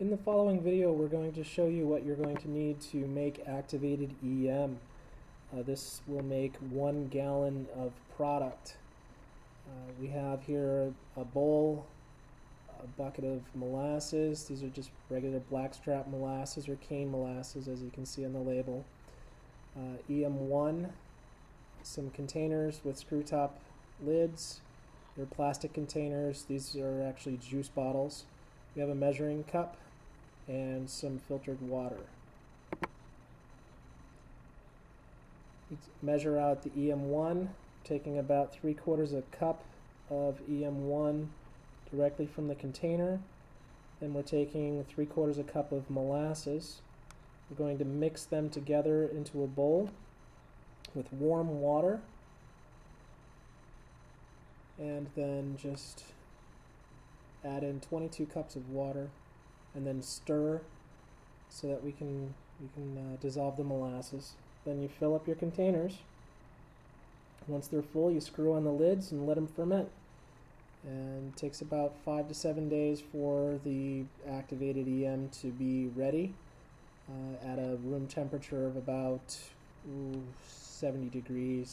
In the following video, we're going to show you what you're going to need to make activated EM. Uh, this will make one gallon of product. Uh, we have here a bowl, a bucket of molasses. These are just regular blackstrap molasses or cane molasses, as you can see on the label. Uh, EM1, some containers with screw top lids. They're plastic containers. These are actually juice bottles. We have a measuring cup and some filtered water. measure out the EM1, taking about three quarters of a cup of EM1 directly from the container. Then we're taking three quarters of a cup of molasses. We're going to mix them together into a bowl with warm water and then just add in 22 cups of water and then stir so that we can we can uh, dissolve the molasses. Then you fill up your containers. Once they're full, you screw on the lids and let them ferment. And it takes about five to seven days for the activated EM to be ready uh, at a room temperature of about ooh, 70 degrees.